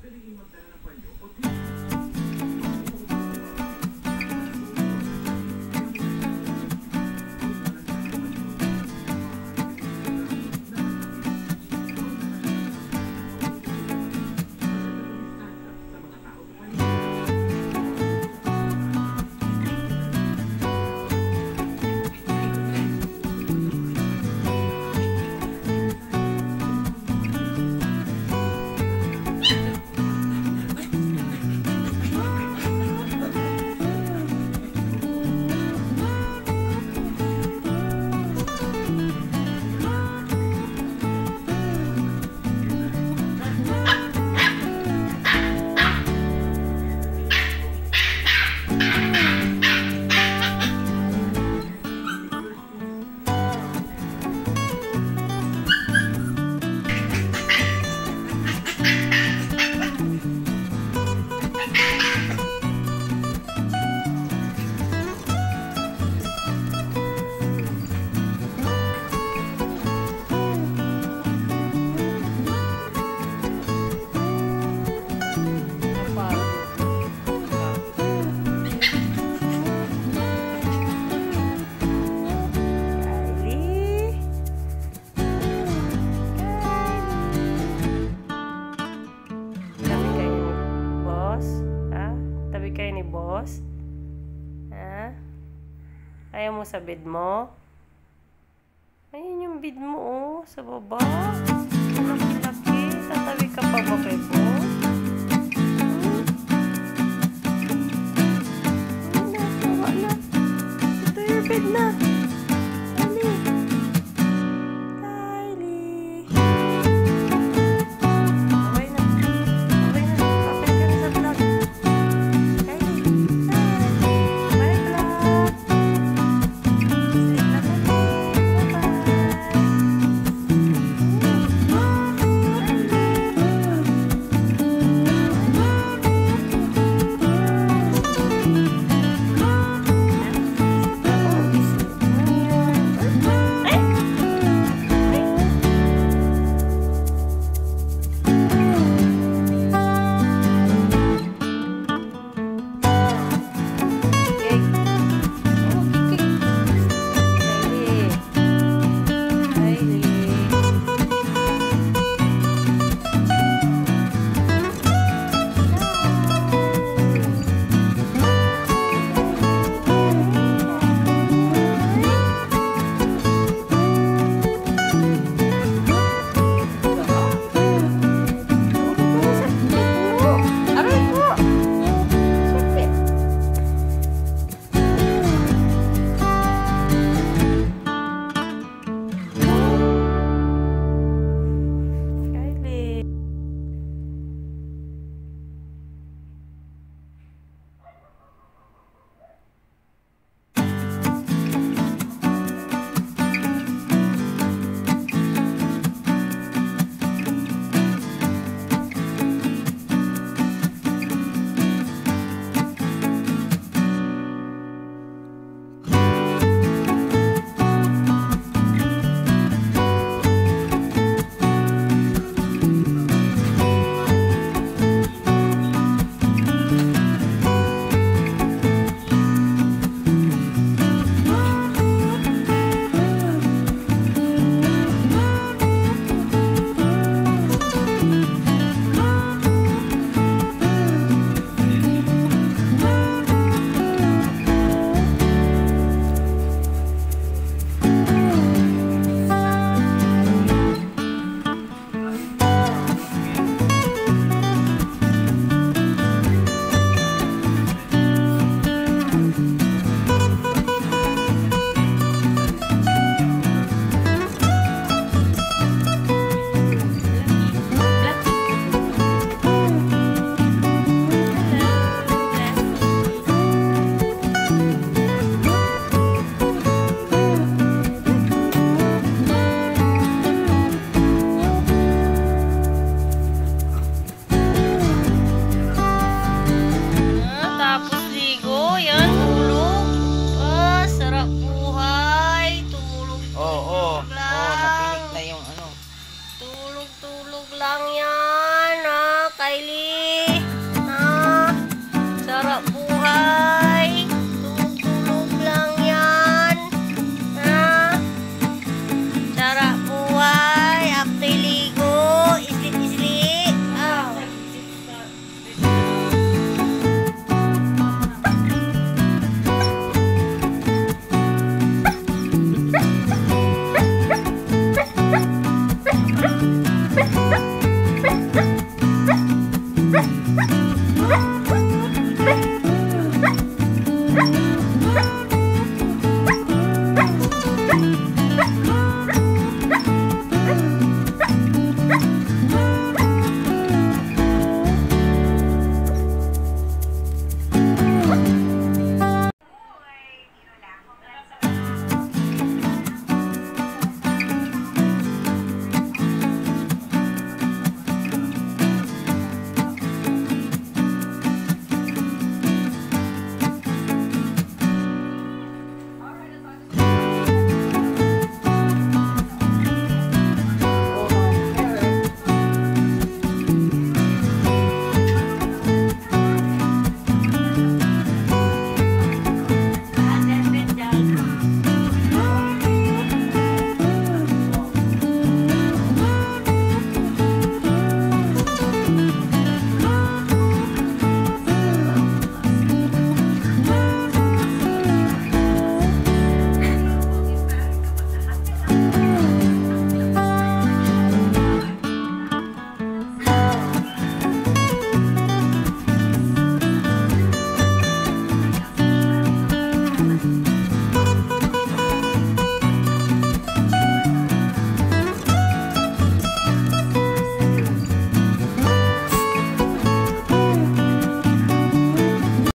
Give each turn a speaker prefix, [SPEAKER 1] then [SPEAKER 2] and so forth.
[SPEAKER 1] Kylie. Kayo ni boss? Ha? Ayaw mo sa bed mo? Ayun yung bed mo, oh. Sa baba. Ang Laki-laki. Tatabi ka pa ba kay boss? Bye.